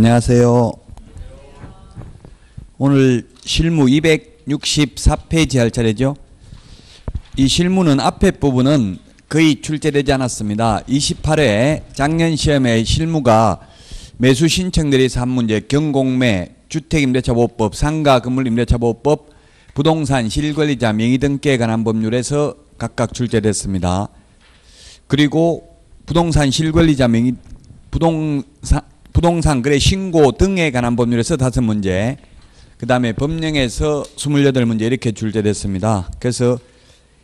안녕하세요. 오늘 실무 264페이지 할 차례죠. 이 실무는 앞에 부분은 거의 출제되지 않았습니다. 28회 작년 시험에 실무가 매수 신청 들에서 한 문제 경공매 주택임대차보호법 상가 건물임대차보호법 부동산 실권리자 명의 등기에 관한 법률에서 각각 출제됐습니다. 그리고 부동산 실권리자 명의 부동산 부동산 거래 신고 등에 관한 법률에서 다섯 문제, 그 다음에 법령에서 28문제 이렇게 출제됐습니다. 그래서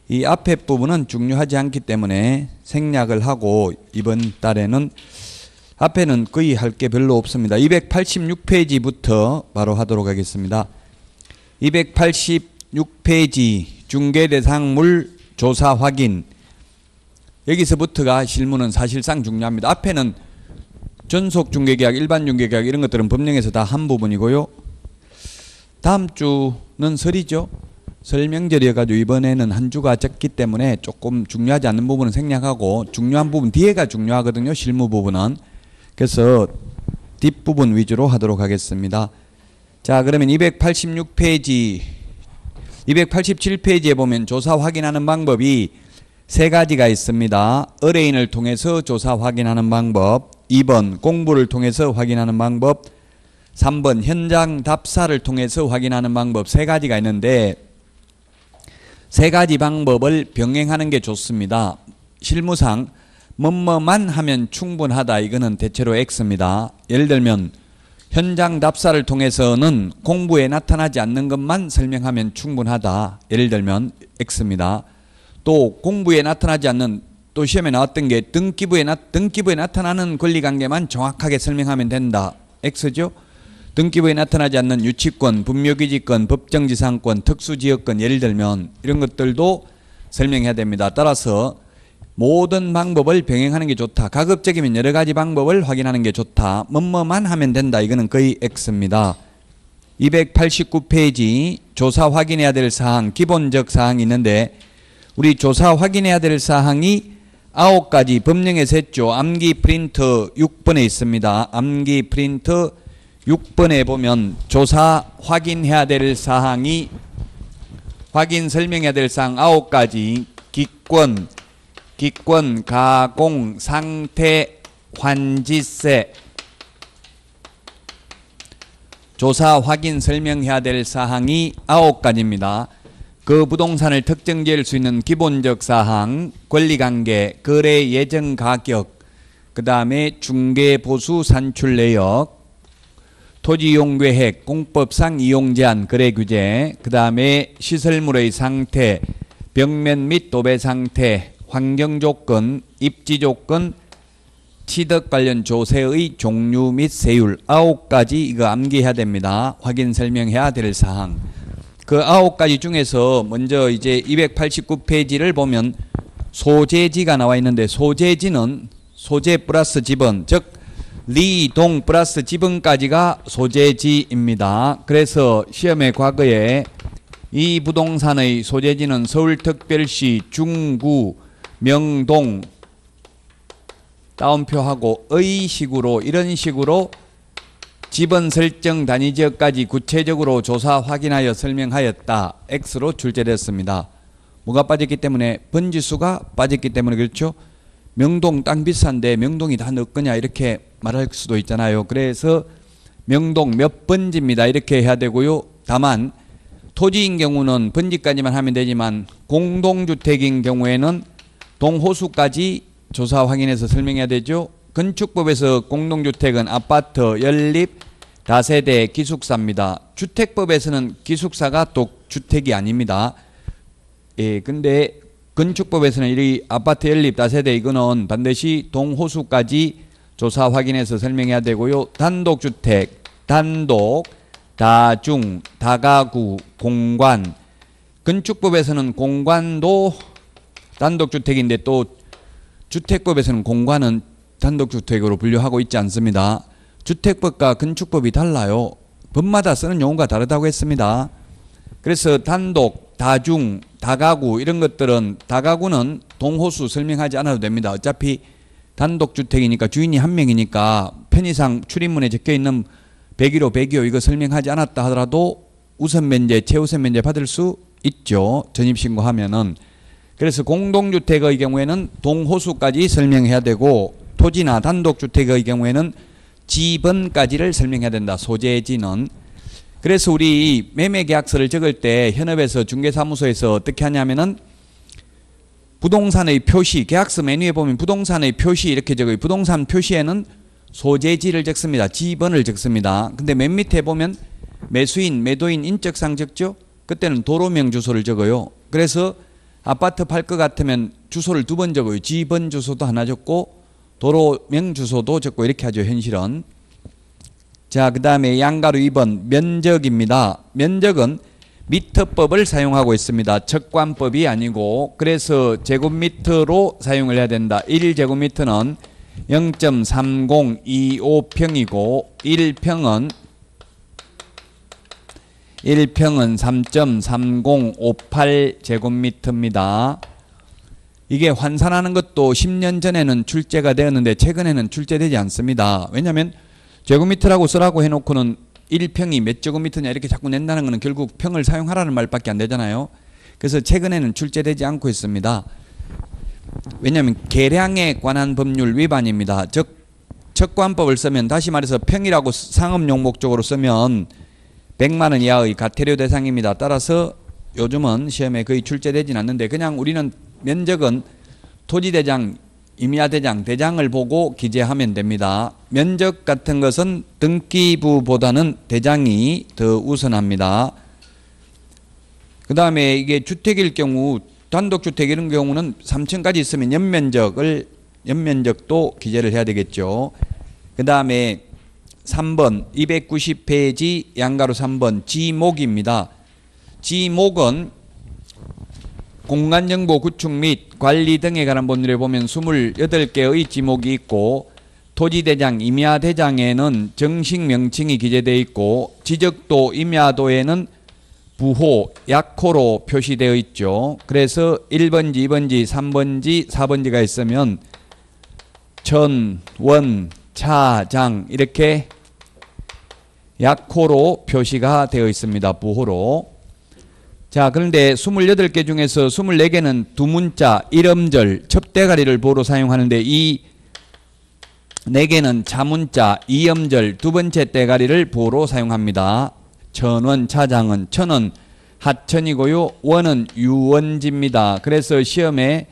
이 앞에 부분은 중요하지 않기 때문에 생략을 하고 이번 달에는 앞에는 거의 할 게 별로 없습니다. 286페이지부터 바로 하도록 하겠습니다. 286페이지 중개 대상물 조사 확인 여기서부터가 실무는 사실상 중요합니다. 앞에는 전속 중개계약, 일반 중개계약 이런 것들은 법령에서 다 한 부분이고요. 다음 주는 설이죠. 설명절이어가지고 이번에는 한 주가 적기 때문에 조금 중요하지 않는 부분은 생략하고 중요한 부분 뒤에가 중요하거든요. 실무 부분은. 그래서 뒷부분 위주로 하도록 하겠습니다. 자 그러면 286페이지 287페이지에 보면 조사 확인하는 방법이 세 가지가 있습니다. 의뢰인을 통해서 조사 확인하는 방법 2번 공부를 통해서 확인하는 방법 3번 현장 답사를 통해서 확인하는 방법 세 가지가 있는데 세 가지 방법을 병행하는 게 좋습니다. 실무상 뭐뭐만 하면 충분하다 이거는 대체로 X입니다. 예를 들면 현장 답사를 통해서는 공부에 나타나지 않는 것만 설명하면 충분하다. 예를 들면 X입니다. 또 공부에 나타나지 않는 또 시험에 나왔던 게 등기부에, 나, 등기부에 나타나는 권리관계만 정확하게 설명하면 된다. X죠. 등기부에 나타나지 않는 유치권, 분묘기지권, 법정지상권, 특수지역권 예를 들면 이런 것들도 설명해야 됩니다. 따라서 모든 방법을 병행하는 게 좋다. 가급적이면 여러 가지 방법을 확인하는 게 좋다. 뭐뭐만 하면 된다. 이거는 거의 X입니다. 289페이지 조사 확인해야 될 사항, 기본적 사항이 있는데 우리 조사 확인해야 될 사항이 아홉 가지 법령에서 했죠. 암기 프린터 6번에 있습니다. 암기 프린터 6번에 보면 조사 확인해야 될 사항이 확인 설명해야 될 사항 아홉 가지 기권, 기권, 가공, 상태, 환지세 조사 확인 설명해야 될 사항이 아홉 가지입니다. 그 부동산을 특정 지을 수 있는 기본적 사항, 권리관계, 거래 예정 가격, 그 다음에 중개 보수 산출 내역, 토지 이용 계획, 공법상 이용 제한, 거래 규제, 그 다음에 시설물의 상태, 벽면 및 도배 상태, 환경 조건, 입지 조건, 취득 관련 조세의 종류 및 세율 아홉 가지 이거 암기해야 됩니다. 확인 설명해야 될 사항. 그 아홉 가지 중에서 먼저 이제 289페이지를 보면 소재지가 나와 있는데 소재지는 소재 플러스 지번 즉 리동 플러스 지번까지가 소재지입니다. 그래서 시험의 과거에 이 부동산의 소재지는 서울특별시 중구 명동 따옴표하고 의식으로 이런 식으로 지번 설정 단위 지역까지 구체적으로 조사 확인하여 설명하였다. X로 출제됐습니다. 뭐가 빠졌기 때문에 번지수가 빠졌기 때문에 그렇죠. 명동 땅 비싼데 명동이 다 넣거냐 이렇게 말할 수도 있잖아요. 그래서 명동 몇 번지입니다. 이렇게 해야 되고요. 다만 토지인 경우는 번지까지만 하면 되지만 공동주택인 경우에는 동호수까지 조사 확인해서 설명해야 되죠. 건축법에서 공동주택은 아파트, 연립, 다세대, 기숙사입니다. 주택법에서는 기숙사가 또 주택이 아닙니다. 예, 근데 건축법에서는 이 아파트, 연립, 다세대 이거는 반드시 동호수까지 조사 확인해서 설명해야 되고요. 단독주택, 단독, 다중, 다가구, 공관. 건축법에서는 공관도 단독주택인데 또 주택법에서는 공관은 단독주택으로 분류하고 있지 않습니다. 주택법과 건축법이 달라요. 법마다 쓰는 용어가 다르다고 했습니다. 그래서 단독, 다중, 다가구 이런 것들은 다가구는 동호수 설명하지 않아도 됩니다. 어차피 단독주택이니까 주인이 한 명이니까 편의상 출입문에 적혀 있는 101호, 102호 이거 설명하지 않았다 하더라도 우선 면제, 최우선 면제 받을 수 있죠. 전입신고하면은. 그래서 공동주택의 경우에는 동호수까지 설명해야 되고 토지나 단독주택의 경우에는 지번까지를 설명해야 된다. 소재지는. 그래서 우리 매매계약서를 적을 때 현업에서 중개사무소에서 어떻게 하냐면은 부동산의 표시, 계약서 메뉴에 보면 부동산의 표시 이렇게 적어요. 부동산 표시에는 소재지를 적습니다. 지번을 적습니다. 근데 맨 밑에 보면 매수인, 매도인 인적상 적죠? 그때는 도로명 주소를 적어요. 그래서 아파트 팔 것 같으면 주소를 두 번 적어요. 지번 주소도 하나 적고 도로명 주소도 적고 이렇게 하죠. 현실은. 자, 그 다음에 양가로 2번 면적입니다. 면적은 미터법을 사용하고 있습니다. 적관법이 아니고 그래서 제곱미터로 사용을 해야 된다. 1제곱미터는 0.3025평이고 1평은 1평은 3.3058제곱미터입니다. 이게 환산하는 것도 10년 전에는 출제가 되었는데 최근에는 출제되지 않습니다. 왜냐하면 제곱미터라고 쓰라고 해놓고는 1평이 몇 제곱미터냐 이렇게 자꾸 낸다는 것은 결국 평을 사용하라는 말밖에 안 되잖아요. 그래서 최근에는 출제되지 않고 있습니다. 왜냐하면 계량에 관한 법률 위반입니다. 즉 척관법을 쓰면 다시 말해서 평이라고 상업용 목적으로 쓰면 100만 원 이하의 가태료 대상입니다. 따라서 요즘은 시험에 거의 출제되진 않는데 그냥 우리는 면적은 토지대장, 임야대장, 대장을 보고 기재하면 됩니다. 면적 같은 것은 등기부보다는 대장이 더 우선합니다. 그 다음에 이게 주택일 경우 단독주택 이런 경우는 3층까지 있으면 연면적을 연면적도 기재를 해야 되겠죠. 그 다음에 3번 290페이지 양가로 3번 지목입니다. 지목은 공간정보 구축 및 관리 등에 관한 법률에 보면 28개의 지목이 있고 토지대장, 임야대장에는 정식 명칭이 기재되어 있고 지적도, 임야도에는 부호, 약호로 표시되어 있죠. 그래서 1번지, 2번지, 3번지, 4번지가 있으면 전, 원, 차, 장 이렇게 약호로 표시가 되어 있습니다. 부호로. 자, 그런데 28개 중에서 24개는 두 문자, 일음절, 첩대가리를 보로 사용하는데 이 4개는 자문자, 이음절, 두 번째 대가리를 보로 사용합니다. 천원, 차장은 천은 하천이고요. 원은 유원지입니다. 그래서 시험에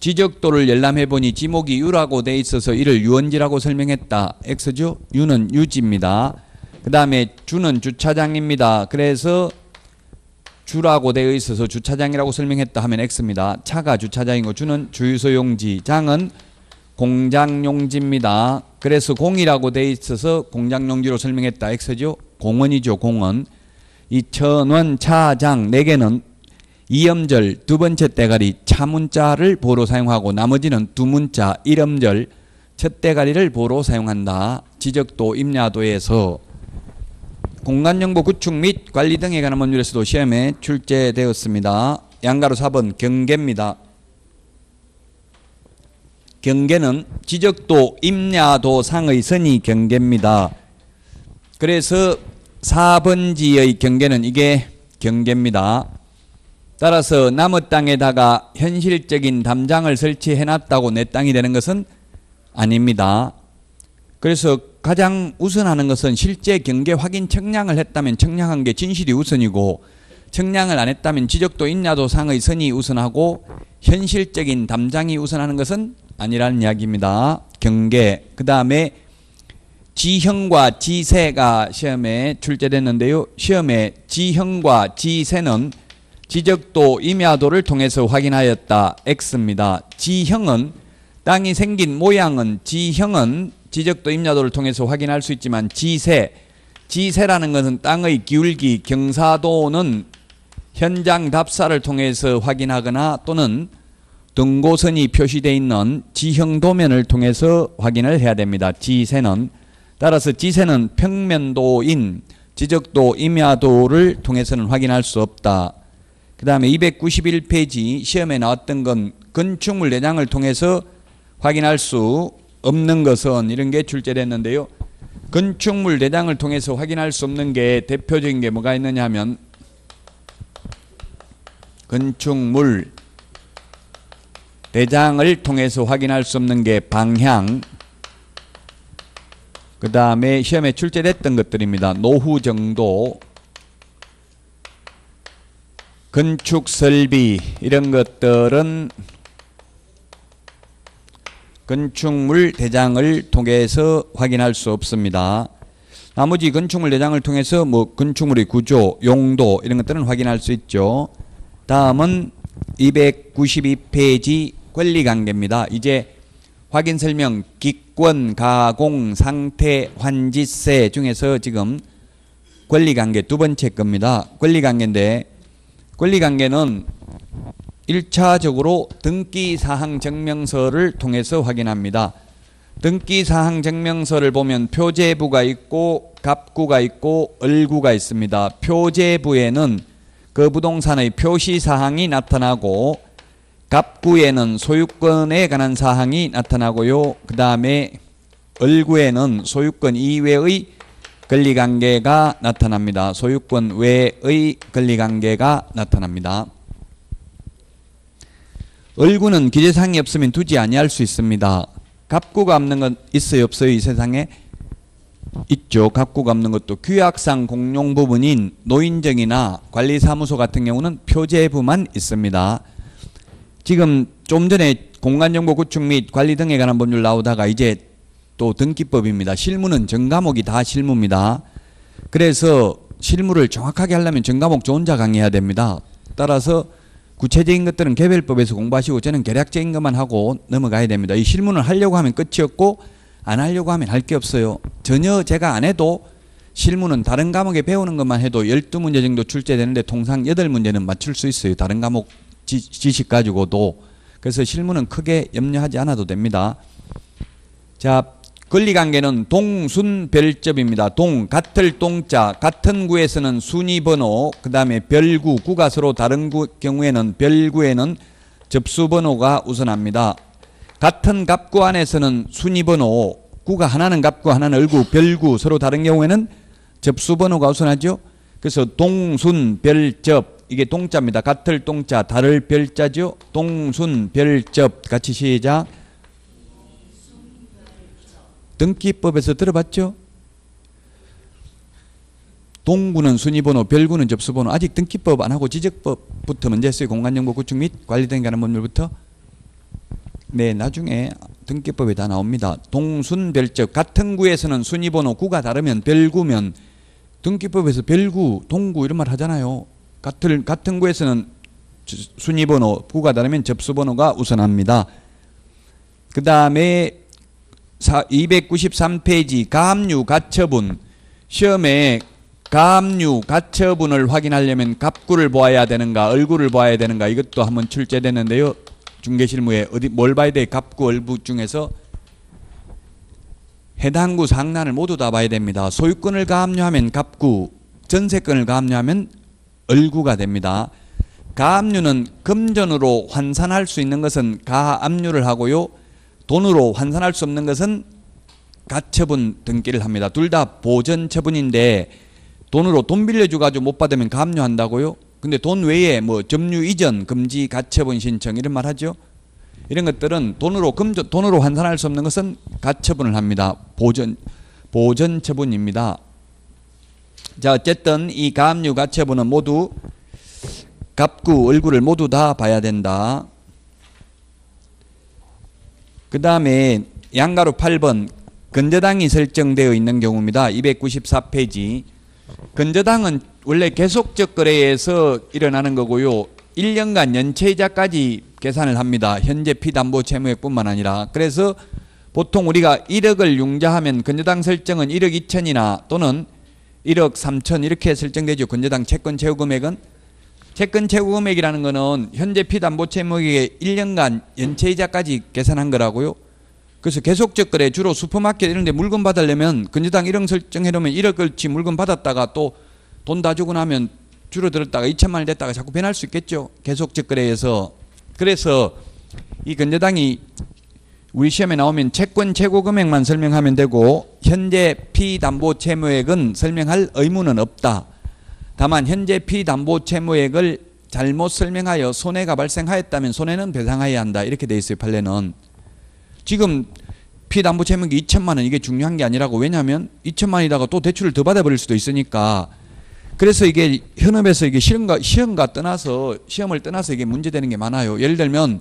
지적도를 열람해 보니 지목이 유라고 돼 있어서 이를 유원지라고 설명했다. X죠? 유는 유지입니다. 그 다음에 주는 주차장입니다. 그래서 주라고 되어 있어서 주차장이라고 설명했다 하면 X입니다. 차가 주차장이고 주는 주유소용지, 장은 공장용지입니다. 그래서 공이라고 되어 있어서 공장용지로 설명했다. X죠. 공원이죠. 공원. 이 천원, 차장 네 개는 이음절 두 번째 대가리 차문자를 보로 사용하고 나머지는 두 문자 일음절 첫 대가리를 보로 사용한다. 지적도 임야도에서 공간정보 구축 및 관리 등에 관한 법률에서도 시험에 출제되었습니다. 양가로 4번 경계입니다. 경계는 지적도 임야도 상의 선이 경계입니다. 그래서 4번지의 경계는 이게 경계입니다. 따라서 남의 땅에다가 현실적인 담장을 설치해 놨다고 내 땅이 되는 것은 아닙니다. 그래서 가장 우선하는 것은 실제 경계 확인 청량을 했다면 청량한 게 진실이 우선이고 청량을 안 했다면 지적도 임야도 상의 선이 우선하고 현실적인 담장이 우선하는 것은 아니라는 이야기입니다. 경계. 그 다음에 지형과 지세가 시험에 출제됐는데요. 시험에 지형과 지세는 지적도 임야도를 통해서 확인하였다. X입니다. 지형은 땅이 생긴 모양은 지형은 지적도 임야도를 통해서 확인할 수 있지만 지세, 지세라는 것은 땅의 기울기, 경사도는 현장 답사를 통해서 확인하거나 또는 등고선이 표시되어 있는 지형 도면을 통해서 확인을 해야 됩니다. 지세는 따라서 지세는 평면도인 지적도 임야도를 통해서는 확인할 수 없다. 그 다음에 291페이지 시험에 나왔던 건 건축물 내장을 통해서 확인할 수 없는 것은 이런 게 출제됐는데요. 건축물 대장을 통해서 확인할 수 없는 게 대표적인 게 뭐가 있느냐 하면 건축물 대장을 통해서 확인할 수 없는 게 방향 그 다음에 시험에 출제됐던 것들입니다. 노후 정도 건축 설비 이런 것들은 건축물 대장을 통해서 확인할 수 없습니다. 나머지 건축물 대장을 통해서 뭐 건축물의 구조, 용도 이런 것들은 확인할 수 있죠. 다음은 292페이지 권리관계입니다. 이제 확인 설명 기권, 가공, 상태, 환지세 중에서 지금 권리관계 두 번째 겁니다. 권리관계인데 권리관계는 1차적으로 등기사항 증명서를 통해서 확인합니다. 등기사항 증명서를 보면 표제부가 있고 갑구가 있고 을구가 있습니다. 표제부에는 그 부동산의 표시사항이 나타나고 갑구에는 소유권에 관한 사항이 나타나고요. 그 다음에 을구에는 소유권 이외의 권리관계가 나타납니다. 소유권 외의 권리관계가 나타납니다. 을구는 기재사항이 없으면 두지 아니할 수 있습니다. 갑구가 없는 건 있어요 없어요 이 세상에? 있죠. 갑구가 없는 것도 규약상 공용 부분인 노인정이나 관리사무소 같은 경우는 표제부만 있습니다. 지금 좀 전에 공간정보 구축 및 관리 등에 관한 법률 나오다가 이제 또 등기법입니다. 실무는 전 과목이 다 실무입니다. 그래서 실무를 정확하게 하려면 전 과목 저 혼자 강의해야 됩니다. 따라서 구체적인 것들은 개별법에서 공부하시고 저는 개략적인 것만 하고 넘어가야 됩니다. 이 실무는 하려고 하면 끝이었고 안 하려고 하면 할 게 없어요. 전혀 제가 안 해도 실무는 다른 과목에 배우는 것만 해도 12문제 정도 출제되는데 통상 8문제는 맞출 수 있어요. 다른 과목 지, 지식 가지고도. 그래서 실무는 크게 염려하지 않아도 됩니다. 자, 권리관계는 동순별접입니다. 동, 같을 동자, 같은 구에서는 순위번호, 그 다음에 별구, 구가 서로 다른 구, 경우에는 별구에는 접수번호가 우선합니다. 같은 갑구 안에서는 순위번호, 구가 하나는 갑구, 하나는 을구, 별구, 서로 다른 경우에는 접수번호가 우선하죠. 그래서 동순별접, 이게 동자입니다. 같을 동자, 다를 별자죠. 동순별접, 같이 시작. 등기법에서 들어봤죠? 동구는 순위번호, 별구는 접수번호. 아직 등기법 안 하고 지적법부터 문제 있어요. 공간정보 구축 및 관리 등에 관한 법률부터. 네, 나중에 등기법에 다 나옵니다. 동순별적 같은 구에서는 순위번호 구가 다르면 별구면 등기법에서 별구, 동구 이런 말 하잖아요. 같은 같은 구에서는 순위번호 구가 다르면 접수번호가 우선합니다. 그 다음에 293페이지 가압류 가처분. 시험에 가압류 가처분을 확인하려면 갑구를 보아야 되는가 얼굴을 보아야 되는가 이것도 한번 출제됐는데요. 중개실무에 어디 뭘 봐야 돼? 갑구 얼부 중에서 해당 구 상난을 모두 다 봐야 됩니다. 소유권을 가압류하면 갑구 전세권을 가압류하면 얼구가 됩니다. 가압류는 금전으로 환산할 수 있는 것은 가압류를 하고요 돈으로 환산할 수 없는 것은 가처분 등기를 합니다. 둘 다 보전 처분인데 돈으로 돈 빌려줘 가지고 못 받으면 감류한다고요? 근데 돈 외에 뭐 점유 이전 금지 가처분 신청 이런 말 하죠. 이런 것들은 돈으로 금전 돈으로 환산할 수 없는 것은 가처분을 합니다. 보전 보전 처분입니다. 자 어쨌든 이 가압류 가처분은 모두 갑구 얼굴을 모두 다 봐야 된다. 그 다음에 양가로 8번 건저당이 설정되어 있는 경우입니다. 294페이지. 건저당은 원래 계속적 거래에서 일어나는 거고요. 1년간 연체이자까지 계산을 합니다. 현재 피담보 채무액뿐만 아니라. 그래서 보통 우리가 1억을 융자하면 건저당 설정은 1억 2천이나 또는 1억 3천 이렇게 설정되죠. 건저당 채권 채무 금액은 채권 채무 금액이라는 거는 현재 피담보 채무액의 1년간 연체이자까지 계산한 거라고요. 그래서 계속적 거래 주로 슈퍼마켓 이런 데 물건 받으려면 근저당 1억 설정해 놓으면 1억을치 물건 받았다가 또 돈 다 주고 나면 줄어들었다가 2천만 원 됐다가 자꾸 변할 수 있겠죠. 계속적 거래에서. 그래서 이 근저당이 우리 시험에 나오면 채권 최고 금액만 설명하면 되고 현재 피담보 채무액은 설명할 의무는 없다. 다만 현재 피담보 채무액을 잘못 설명하여 손해가 발생하였다면 손해는 배상해야 한다. 이렇게 돼 있어요. 판례는. 지금 피담보 채무액이 2천만 원 이게 중요한 게 아니라고 왜냐하면 2천만 원이다가 또 대출을 더 받아버릴 수도 있으니까 그래서 이게 현업에서 이게 시험과 시험과 떠나서 시험을 떠나서 이게 문제되는 게 많아요. 예를 들면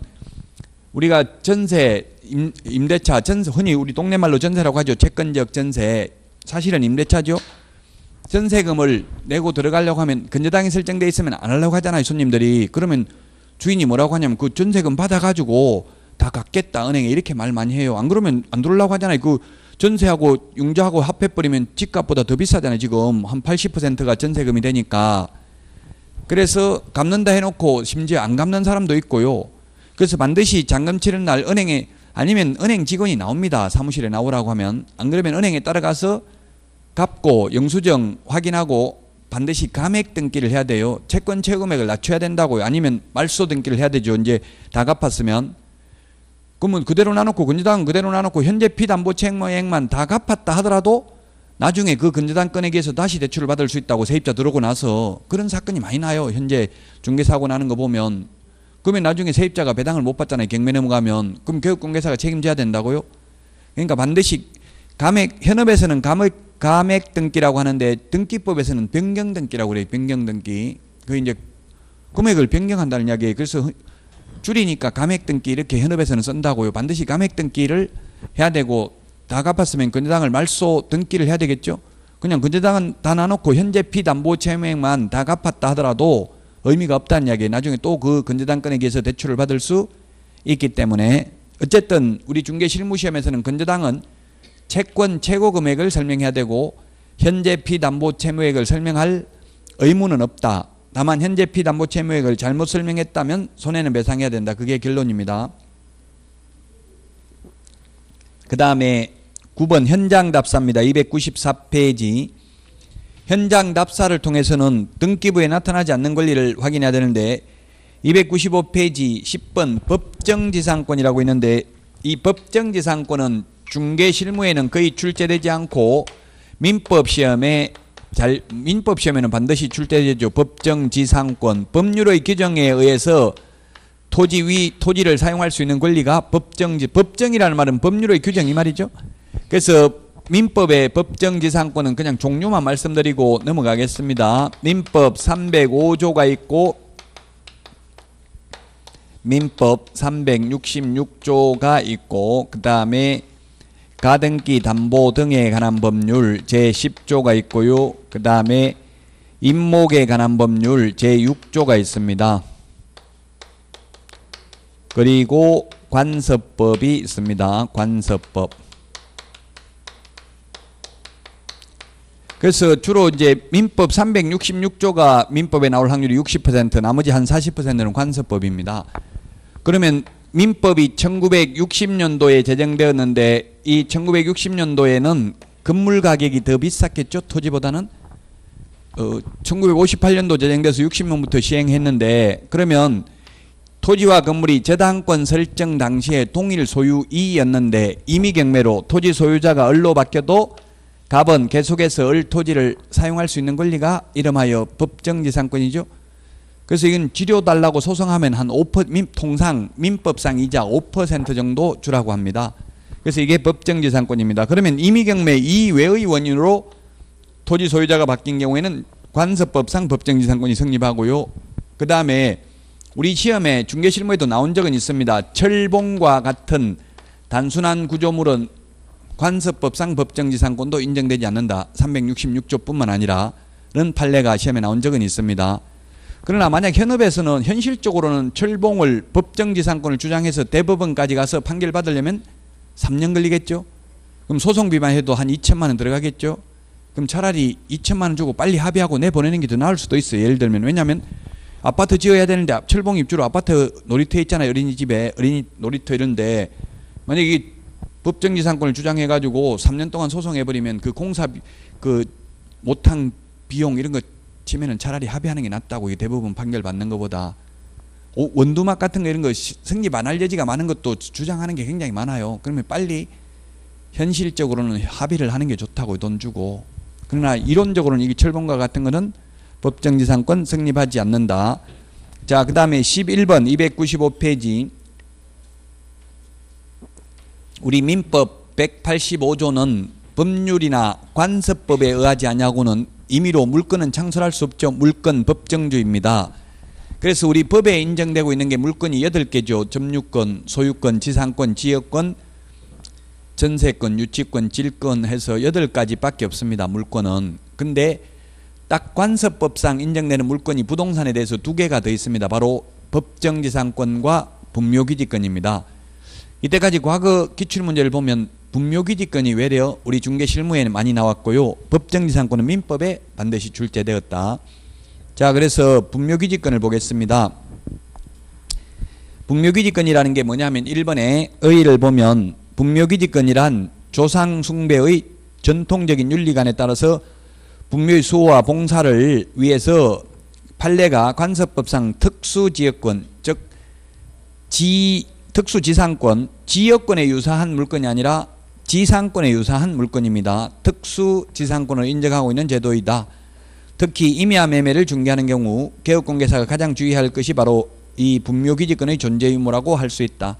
우리가 전세 임, 임대차 전세 흔히 우리 동네 말로 전세라고 하죠. 채권적 전세 사실은 임대차죠. 전세금을 내고 들어가려고 하면 근저당이 설정돼 있으면 안 하려고 하잖아요. 손님들이 그러면 주인이 뭐라고 하냐면 그 전세금 받아가지고 다 갚겠다 은행에 이렇게 말 많이 해요. 안 그러면 안 들어오려고 하잖아요. 그 전세하고 융자하고 합해버리면 집값보다 더 비싸잖아요. 지금 한 80%가 전세금이 되니까 그래서 갚는다 해놓고 심지어 안 갚는 사람도 있고요. 그래서 반드시 잔금 치는 날 은행에 아니면 은행 직원이 나옵니다. 사무실에 나오라고 하면 안 그러면 은행에 따라가서 갚고 영수증 확인하고 반드시 감액 등기를 해야 돼요. 채권 채금액을 낮춰야 된다고요. 아니면 말소 등기를 해야 되죠. 이제 다 갚았으면 그러면 그대로 나놓고 근저당은 그대로 나놓고 현재 피담보 채무액만 다 갚았다 하더라도 나중에 그 근저당 건액에서 다시 대출을 받을 수 있다고 세입자 들어오고 나서 그런 사건이 많이 나요. 현재 중개사고 나는 거 보면 그러면 나중에 세입자가 배당을 못 받잖아요. 경매 넘어가면 그럼 교육공개사가 책임져야 된다고요. 그러니까 반드시 감액 현업에서는 감액 감액 등기라고 하는데 등기법에서는 변경 등기라고 그래요. 변경 등기. 그 이제 금액을 변경한다는 이야기예요. 그래서 줄이니까 감액 등기 이렇게 현업에서는 쓴다고요. 반드시 감액 등기를 해야 되고 다 갚았으면 근저당을 말소 등기를 해야 되겠죠. 그냥 근저당은 다 나놓고 현재 피담보 채무액만 다 갚았다 하더라도 의미가 없다는 이야기예요. 나중에 또 그 근저당 건액에서 대출을 받을 수 있기 때문에 어쨌든 우리 중개 실무 시험에서는 근저당은 채권 최고 금액을 설명해야 되고 현재 피담보 채무액을 설명할 의무는 없다. 다만 현재 피담보 채무액을 잘못 설명했다면 손해는 배상해야 된다. 그게 결론입니다. 그 다음에 9번 현장 답사입니다. 294페이지. 현장 답사를 통해서는 등기부에 나타나지 않는 권리를 확인해야 되는데 295페이지 10번 법정지상권이라고 있는데 이 법정지상권은 중개 실무에는 거의 출제되지 않고 민법 시험에 잘 민법 시험에는 반드시 출제되죠. 법정 지상권 법률의 규정에 의해서 토지 위 토지를 사용할 수 있는 권리가 법정지 법정이라는 말은 법률의 규정 이 말이죠. 그래서 민법의 법정지상권은 그냥 종류만 말씀드리고 넘어가겠습니다. 민법 305조가 있고 민법 366조가 있고 그 다음에 가등기 담보 등에 관한 법률 제10조가 있고요. 그 다음에 임목에 관한 법률 제6조가 있습니다. 그리고 관서법이 있습니다. 관서법. 그래서 주로 이제 민법 366조가 민법에 나올 확률이 60% 나머지 한 40%는 관서법입니다. 그러면 민법이 1960년도에 제정되었는데 이 1960년도에는 건물 가격이 더 비쌌겠죠 토지보다는 어, 1958년도 제정돼서 60년부터 시행했는데 그러면 토지와 건물이 저당권 설정 당시에 동일 소유 이였는데 임의 경매로 토지 소유자가 을로 바뀌어도 갑은 계속해서 을 토지를 사용할 수 있는 권리가 이름하여 법정지상권이죠. 그래서 이건 지료 달라고 소송하면 한 5% 민, 통상 민법상 이자 5% 정도 주라고 합니다. 그래서 이게 법정지상권입니다. 그러면 임의경매 이외의 원인으로 토지 소유자가 바뀐 경우에는 관서법상 법정지상권이 성립하고요. 그 다음에 우리 시험에 중개실무에도 나온 적은 있습니다. 철봉과 같은 단순한 구조물은 관서법상 법정지상권도 인정되지 않는다. 366조뿐만 아니라는 판례가 시험에 나온 적은 있습니다. 그러나 만약 현업에서는 현실적으로는 철봉을 법정지상권을 주장해서 대법원까지 가서 판결 받으려면 3년 걸리겠죠. 그럼 소송 비만 해도 한 2천만 원 들어가겠죠. 그럼 차라리 2천만 원 주고 빨리 합의하고 내보내는 게 더 나을 수도 있어요. 예를 들면 왜냐하면 아파트 지어야 되는데 철봉 입주로 아파트 놀이터 있잖아요. 어린이집에 어린이 놀이터 이런데 만약 에 법정지상권을 주장해가지고 3년 동안 소송해버리면 그 공사 그 못한 비용 이런 거 치면은 차라리 합의하는 게 낫다고 이 대부분 판결 받는 것보다 오- 원두막 같은 거 이런 거 시- 성립 안 할 여지가 많은 것도 주- 주장하는 게 굉장히 많아요. 그러면 빨리 현실적으로는 합의를 하는 게 좋다고 돈 주고 그러나 이론적으로는 이게 철봉과 같은 거는 법정지상권 성립하지 않는다. 자, 그 다음에 11번 295페이지 우리 민법 185조는 법률이나 관습법에 의하지 아니하고는 임의로 물건은 창설할 수 없죠. 물건 법정주입니다. 그래서 우리 법에 인정되고 있는 게 물건이 8개죠. 점유권, 소유권, 지상권, 지역권, 전세권, 유치권, 질권 해서 8가지밖에 없습니다. 물건은. 근데 딱 관습법상 인정되는 물건이 부동산에 대해서 두 개가 더 있습니다. 바로 법정지상권과 분묘기지권입니다. 이때까지 과거 기출문제를 보면 분묘기지권이 외려 우리 중개실무에는 많이 나왔고요. 법정지상권은 민법에 반드시 출제되었다. 자, 그래서 분묘기지권을 보겠습니다. 분묘기지권이라는 게 뭐냐면 1번에 의의를 보면 분묘기지권이란 조상숭배의 전통적인 윤리관에 따라서 분묘의 수호와 봉사를 위해서 판례가 관습법상 특수지역권 즉 지, 특수지상권 지역권에 유사한 물건이 아니라 지상권에 유사한 물건입니다. 특수지상권을 인정하고 있는 제도이다. 특히 임야 매매를 중개하는 경우 개업공개사가 가장 주의할 것이 바로 이 분묘기지권의 존재 의무라고 할 수 있다.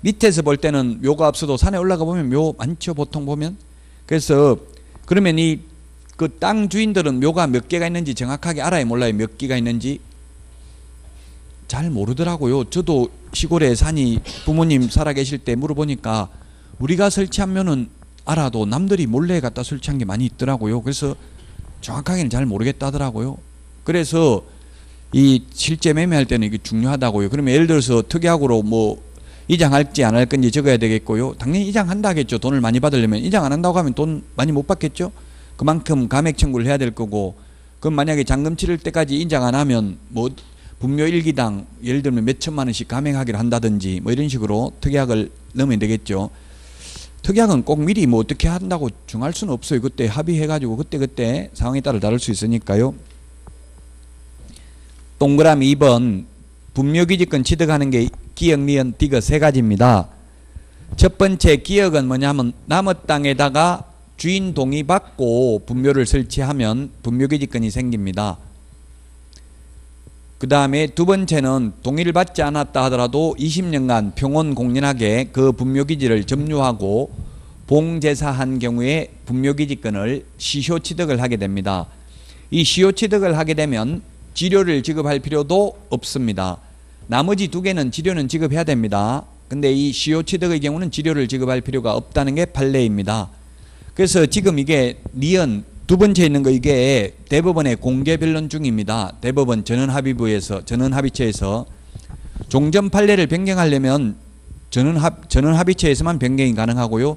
밑에서 볼 때는 묘가 없어도 산에 올라가 보면 묘 많죠 보통 보면. 그래서 그러면 이 그 땅 주인들은 묘가 몇 개가 있는지 정확하게 알아야 몰라요 몇 개가 있는지. 잘 모르더라고요. 저도 시골에 산이 부모님 살아 계실 때 물어보니까 우리가 묘는 알아도 남들이 몰래 갖다 설치한 게 많이 있더라고요. 그래서 정확하게는 잘 모르겠다더라고요 그래서 이 실제 매매할 때는 이게 중요하다고요 그러면 예를 들어서 특약으로 뭐 이장할지 안 할 건지 적어야 되겠고요. 당연히 이장한다겠죠. 돈을 많이 받으려면 이장 안 한다고 하면 돈 많이 못 받겠죠. 그만큼 감액 청구를 해야 될 거고 그럼 만약에 잔금 치를 때까지 인장 안 하면 뭐 분묘 일기당 예를 들면 몇 천만 원씩 감액하기를 한다든지 뭐 이런 식으로 특약을 넣으면 되겠죠. 특약은 꼭 미리 뭐 어떻게 한다고 정할 수는 없어요. 그때 합의해가지고 그때 그때 상황에 따라 다를 수 있으니까요. 동그라미 2번 분묘기지권 취득하는 게 기역, 니은, 디귿 세 가지입니다. 첫 번째 기역은 뭐냐면 남의 땅에다가 주인 동의 받고 분묘를 설치하면 분묘기지권이 생깁니다. 그 다음에 두 번째는 동의를 받지 않았다 하더라도 20년간 평온 공연하게 그 분묘기지를 점유하고 봉제사한 경우에 분묘기지권을 시효 취득을 하게 됩니다. 이 시효 취득을 하게 되면 지료를 지급할 필요도 없습니다. 나머지 두 개는 지료는 지급해야 됩니다. 근데 이 시효 취득의 경우는 지료를 지급할 필요가 없다는 게 판례입니다. 그래서 지금 이게 니은 두 번째 있는 거 이게 대법원의 공개 변론 중입니다. 대법원 전원합의부에서 전원합의체에서 종전 판례를 변경하려면 전원합 전원합의체에서만 변경이 가능하고요.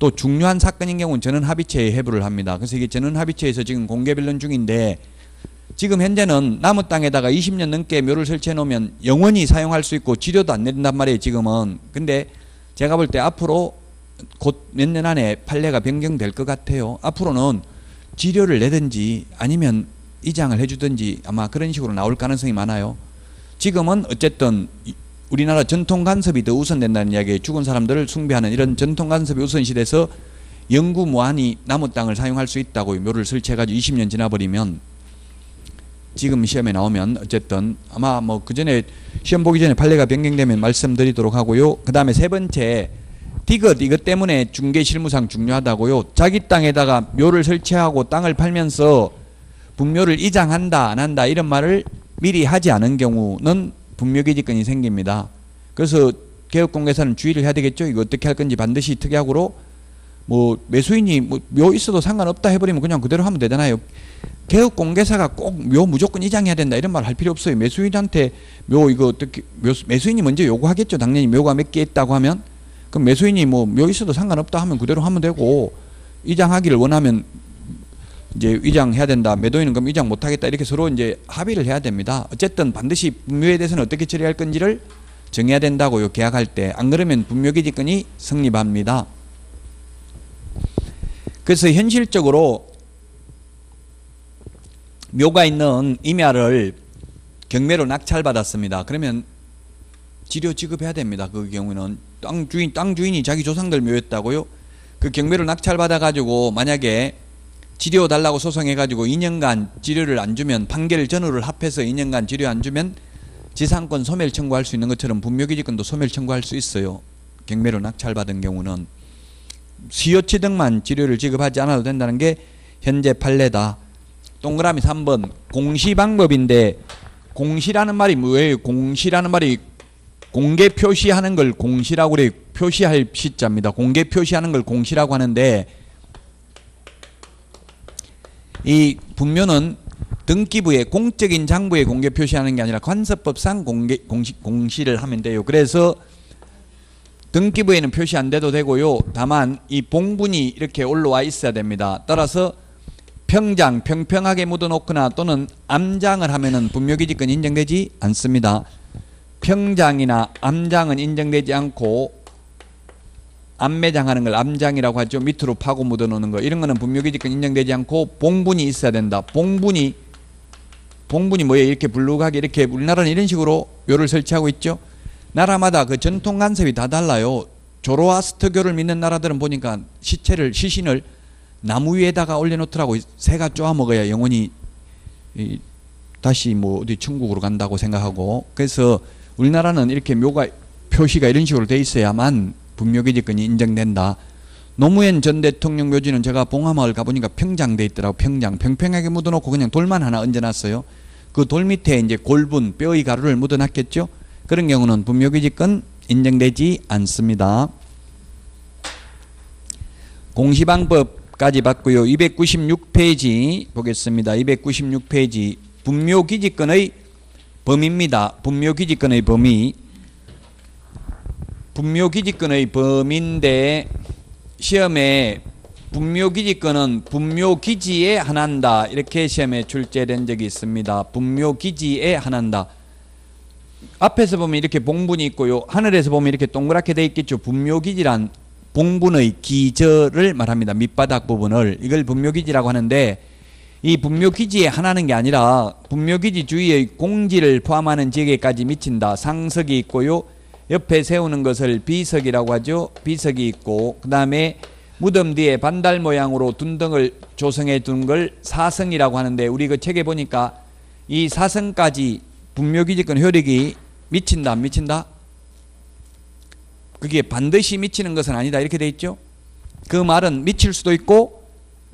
또 중요한 사건인 경우는 전원합의체에 해부를 합니다. 그래서 이게 전원합의체에서 지금 공개 변론 중인데 지금 현재는 나무 땅에다가 20년 넘게 묘를 설치해 놓으면 영원히 사용할 수 있고 지료도 안 내린단 말이에요 지금은 근데 제가 볼 때 앞으로 곧 몇 년 안에 판례가 변경될 것 같아요 앞으로는 지료를 내든지 아니면 이장을 해주든지 아마 그런 식으로 나올 가능성이 많아요 지금은 어쨌든 이- 우리나라 전통 간섭이 더 우선된다는 이야기에 죽은 사람들을 숭배하는 이런 전통 간섭이 우선시돼서 영구 무한히 나무 땅을 사용할 수 있다고 묘를 설치해가지고 20년 지나버리면 지금 시험에 나오면 어쨌든 아마 뭐 그 전에 시험 보기 전에 판례가 변경되면 말씀드리도록 하고요. 그 다음에 세 번째 디귿 이것 때문에 중개 실무상 중요하다고요. 자기 땅에다가 묘를 설치하고 땅을 팔면서 분묘를 이장한다 안 한다 이런 말을 미리 하지 않은 경우는 분묘기지권이 생깁니다. 그래서 개업공개사는 주의를 해야 되겠죠. 이거 어떻게 할 건지 반드시 특약으로 뭐 매수인이 뭐 묘 있어도 상관없다 해버리면 그냥 그대로 하면 되잖아요. 개업 공개사가 꼭 묘 무조건 이장해야 된다 이런 말 할 필요 없어요. 매수인한테 묘 이거 어떻게 묘, 매수인이 먼저 요구하겠죠. 당연히 묘가 몇 개 있다고 하면 그럼 매수인이 뭐 묘 있어도 상관없다 하면 그대로 하면 되고 이장하기를 원하면 이제 이장해야 된다. 매도인은 그럼 이장 못하겠다 이렇게 서로 이제 합의를 해야 됩니다. 어쨌든 반드시 분묘에 대해서는 어떻게 처리할 건지를 정해야 된다고요. 계약할 때 안 그러면 분묘기지권이 성립합니다. 그래서 현실적으로 묘가 있는 임야를 경매로 낙찰받았습니다. 그러면 지료 지급해야 됩니다. 그 경우는 땅 주인 땅 주인이 자기 조상들 묘였다고요. 그 경매로 낙찰받아 가지고 만약에 지료 달라고 소송해 가지고 2년간 지료를 안 주면 판결 전후를 합해서 2년간 지료 안 주면 지상권 소멸 청구할 수 있는 것처럼 분묘기지권도 소멸 청구할 수 있어요. 경매로 낙찰받은 경우는 수요 취득만 지료를 지급하지 않아도 된다는 게 현재 판례다. 동그라미 3번 공시 방법인데 공시라는 말이 뭐예요? 공시라는 말이 공개 표시하는 걸 공시라고 그래요. 표시할 시자입니다. 공개 표시하는 걸 공시라고 하는데 이 분묘는 등기부에 공적인 장부에 공개 표시하는 게 아니라 관서법상 공개 공시, 공시를 하면 돼요. 그래서 등기부에는 표시 안 돼도 되고요. 다만 이 봉분이 이렇게 올라와 있어야 됩니다. 따라서 평장 평평하게 묻어놓거나 또는 암장을 하면은 분묘기지권 인정되지 않습니다. 평장이나 암장은 인정되지 않고 암매장하는 걸 암장이라고 하죠. 밑으로 파고 묻어놓는 거 이런 거는 분묘기지권 인정되지 않고 봉분이 있어야 된다. 봉분이 봉분이 뭐예요? 이렇게 불룩하게 이렇게 우리나라는 이런 식으로 묘를 설치하고 있죠. 나라마다 그 전통 간섭이 다 달라요. 조로아스터교를 믿는 나라들은 보니까 시체를 시신을 나무 위에다가 올려놓더라고 새가 쪼아 먹어야 이, 다시 뭐 어디 천국으로 간다고 생각하고 그래서 우리나라는 이렇게 묘가 표시가 이런 식으로 돼 있어야만 분묘기지권이 인정된다. 노무현 전 대통령 묘지는 제가 봉화마을 가보니까 평장돼 있더라고 평장 평평하게 묻어놓고 그냥 돌만 하나 얹어놨어요. 그 돌 밑에 이제 골분 뼈의 가루를 묻어놨겠죠. 그런 경우는 분묘기지권 인정되지 않습니다. 공시방법까지 봤고요. 296페이지 보겠습니다. 296페이지 분묘기지권의 범위입니다. 분묘기지권의 범위 분묘기지권의 범위인데 시험에 분묘기지권은 분묘기지에 한한다 이렇게 시험에 출제된 적이 있습니다. 분묘기지에 한한다. 앞에서 보면 이렇게 봉분이 있고요. 하늘에서 보면 이렇게 동그랗게 돼 있겠죠. 분묘기지란 봉분의 기저를 말합니다. 밑바닥 부분을 이걸 분묘기지라고 하는데 이 분묘기지에 하나는 게 아니라 분묘기지 주위의 공지를 포함하는 지역에까지 미친다. 상석이 있고요. 옆에 세우는 것을 비석이라고 하죠. 비석이 있고 그 다음에 무덤 뒤에 반달 모양으로 둔덩을 조성해 둔 걸 사성이라고 하는데 우리 그 책에 보니까 이 사성까지 분묘기지권 효력이 미친다 안 미친다? 그게 반드시 미치는 것은 아니다 이렇게 돼 있죠. 그 말은 미칠 수도 있고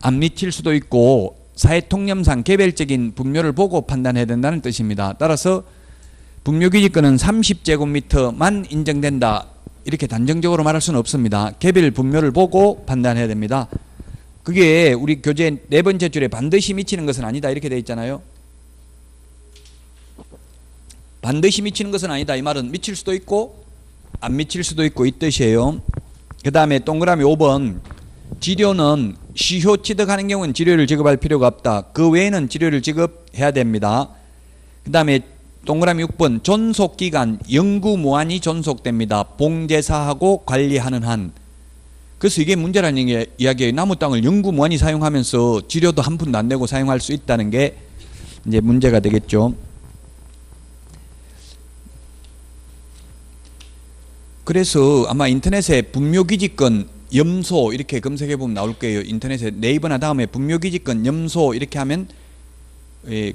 안 미칠 수도 있고 사회통념상 개별적인 분묘를 보고 판단해야 된다는 뜻입니다. 따라서 분묘기지권은 30제곱미터만 인정된다. 이렇게 단정적으로 말할 수는 없습니다. 개별 분묘를 보고 판단해야 됩니다. 그게 우리 교재 네 번째 줄에 반드시 미치는 것은 아니다. 이렇게 돼 있잖아요. 반드시 미치는 것은 아니다. 이 말은 미칠 수도 있고 안 미칠 수도 있고 이 뜻이에요. 그 다음에 동그라미 5번 지료는 시효 취득하는 경우는 지료를 지급할 필요가 없다. 그 외에는 지료를 지급해야 됩니다. 그 다음에 동그라미 6번 존속기간 영구무한히 존속됩니다. 봉제사하고 관리하는 한. 그래서 이게 문제라는 이야기예요. 나무 땅을 영구무한히 사용하면서 지료도 한 푼도 안 내고 사용할 수 있다는 게 이제 문제가 되겠죠. 그래서 아마 인터넷에 분묘기지권 염소 이렇게 검색해 보면 나올 거예요. 인터넷에 네이버나 다음에 분묘기지권 염소 이렇게 하면 예,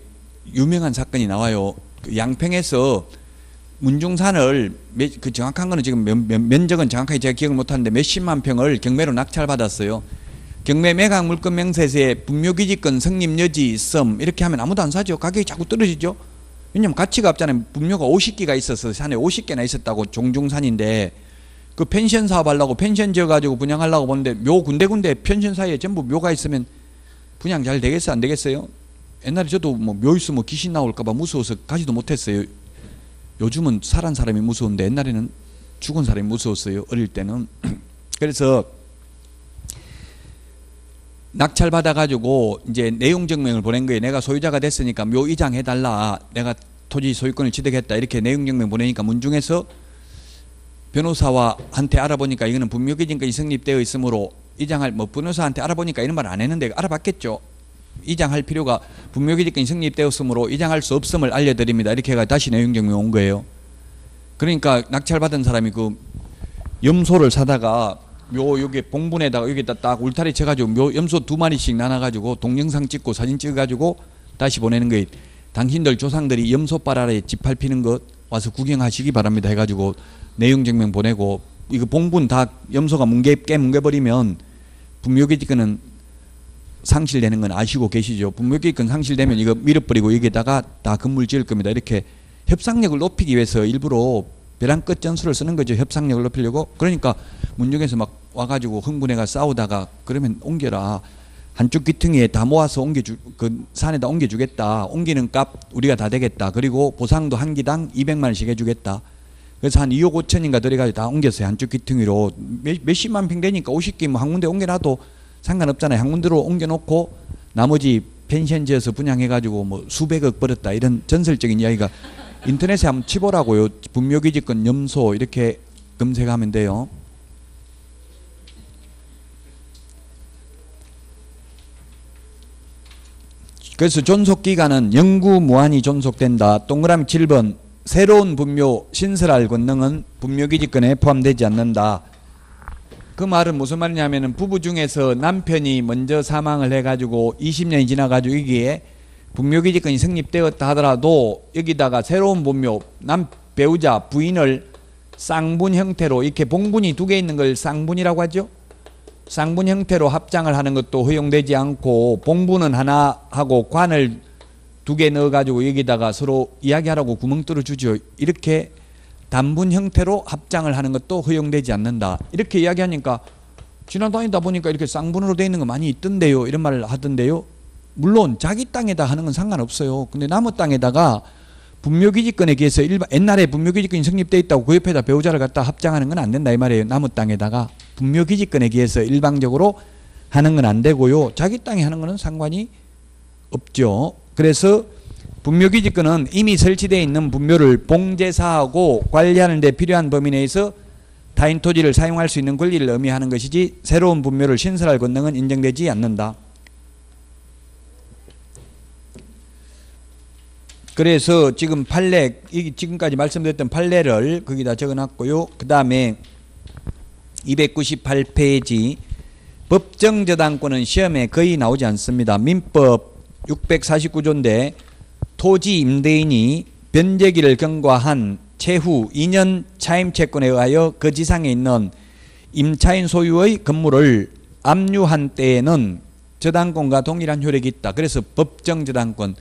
유명한 사건이 나와요. 그 양평에서 문중산을 그 정확한 거는 지금 면, 면, 면적은 정확하게 제가 기억을 못하는데 몇십만 평을 경매로 낙찰받았어요. 경매 매각 물건 명세서에 분묘기지권 성립 여지 섬 이렇게 하면 아무도 안 사죠. 가격이 자꾸 떨어지죠. 왜냐면 가치가 없잖아요. 분묘가 50개가 있어서 산에 50개나 있었다고 종중산인데 그 펜션 사업하려고 펜션 지어가지고 분양하려고 보는데 묘 군데군데 펜션 사이에 전부 묘가 있으면 분양 잘 되겠어 안 되겠어요? 옛날에 저도 뭐 묘 있으면 뭐 귀신 나올까봐 무서워서 가지도 못했어요. 요즘은 살한 사람이 무서운데 옛날에는 죽은 사람이 무서웠어요. 어릴 때는. 그래서 낙찰 받아가지고 이제 내용 증명을 보낸 거예요. 내가 소유자가 됐으니까 묘 이장 해달라. 내가 토지 소유권을 취득했다. 이렇게 내용 증명 보내니까 문중에서 변호사와 한테 알아보니까 이거는 분묘기증권이 성립되어 있으므로 이장할 뭐 변호사한테 알아보니까 이런 말 안 했는데 알아봤겠죠. 이장할 필요가 분묘기지권이 성립되었으므로 이장할 수 없음을 알려드립니다. 이렇게 해가 다시 내용 증명 온 거예요. 그러니까 낙찰 받은 사람이 그 염소를 사다가 묘 여기 봉분에다가 여기다 딱 울타리 쳐가지고 묘 염소 두 마리씩 나눠가지고 동영상 찍고 사진 찍어가지고 다시 보내는 거예요. 당신들 조상들이 염소발 아래 집 밟히는 것 와서 구경하시기 바랍니다 해가지고 내용 증명 보내고 이거 봉분 다 염소가 뭉개 깨 뭉개버리면 분묘기지권은 상실되는 건 아시고 계시죠. 분묘기권 상실되면 이거 밀어버리고 여기다가 다 건물 지을 겁니다. 이렇게 협상력을 높이기 위해서 일부러 벼랑 끝 전술을 쓰는 거죠. 협상력을 높이려고. 그러니까 문중에서 막 와가지고 흥분해가 싸우다가 그러면 옮겨라. 한쪽 귀퉁이에 다 모아서 옮겨주 그 산에다 옮겨주겠다. 옮기는 값 우리가 다 되겠다. 그리고 보상도 한 기당 200만 원씩 해주겠다. 그래서 한 2억 5천인가 들어가지고 다 옮겼어요. 한쪽 귀퉁이로 몇, 몇십만 평 되니까 50개 뭐 한 군데 옮겨놔도 상관없잖아요. 한 군데로 옮겨놓고 나머지 펜션 지어서 분양해가지고 뭐 수백억 벌었다 이런 전설적인 이야기가 인터넷에 한번 치보라고요. 분묘기지권 염소 이렇게 검색하면 돼요. 그래서 존속 기간은 영구 무한히 존속된다. 동그라미 7번 새로운 분묘 신설할 권능은 분묘기지권에 포함되지 않는다. 그 말은 무슨 말이냐면은 부부 중에서 남편이 먼저 사망을 해가지고 20년이 지나가지고 여기에 분묘기지권이 성립되었다 하더라도 여기다가 새로운 분묘 남 배우자 부인을 쌍분 형태로 이렇게 봉분이 두 개 있는 걸 쌍분이라고 하죠. 쌍분 형태로 합장을 하는 것도 허용되지 않고 봉분은 하나 하고 관을 두 개 넣어가지고 여기다가 서로 이야기하라고 구멍 뚫어 주죠. 이렇게 단분 형태로 합장을 하는 것도 허용되지 않는다. 이렇게 이야기하니까 지나다니다 보니까 이렇게 쌍분으로 되어 있는 거 많이 있던데요. 이런 말을 하던데요. 물론 자기 땅에다 하는 건 상관없어요. 근데 남의 땅에다가 분묘기지권에 기해서 일반 옛날에 분묘기지권이 성립돼 있다고 그 옆에다 배우자를 갖다 합장하는 건 안 된다 이 말이에요. 남의 땅에다가 분묘기지권에 기해서 일방적으로 하는 건 안 되고요. 자기 땅에 하는 거는 상관이 없죠. 그래서 분묘기지권은 이미 설치되어 있는 분묘를 봉제사하고 관리하는 데 필요한 범위 내에서 타인 토지를 사용할 수 있는 권리를 의미하는 것이지 새로운 분묘를 신설할 권능은 인정되지 않는다. 그래서 지금 판례 지금까지 말씀드렸던 판례를 거기다 적어놨고요. 그 다음에 298페이지 법정저당권은 시험에 거의 나오지 않습니다. 민법 649조인데 토지 임대인이 변제기를 경과한 채후 2년 차임 채권에 의하여 그 지상에 있는 임차인 소유의 건물을 압류한 때에는 저당권과 동일한 효력이 있다. 그래서 법정 저당권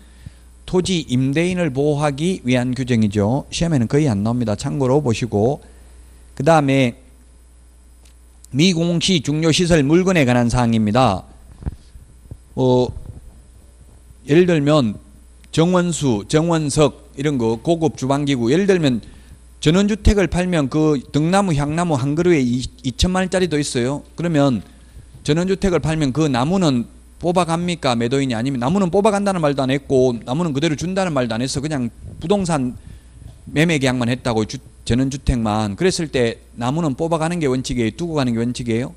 토지 임대인을 보호하기 위한 규정이죠. 시험에는 거의 안 나옵니다. 참고로 보시고 그 다음에 미공시 중요시설 물건에 관한 사항입니다. 어, 예를 들면 정원수, 정원석 이런 거 고급 주방기구. 예를 들면 전원주택을 팔면 그 등나무, 향나무 한 그루에 2천만 원짜리도 있어요. 그러면 전원주택을 팔면 그 나무는 뽑아갑니까? 매도인이 아니면 나무는 뽑아간다는 말도 안 했고 나무는 그대로 준다는 말도 안 했어 그냥 부동산 매매 계약만 했다고 주, 전원주택만. 그랬을 때 나무는 뽑아가는 게 원칙이에요? 두고 가는 게 원칙이에요?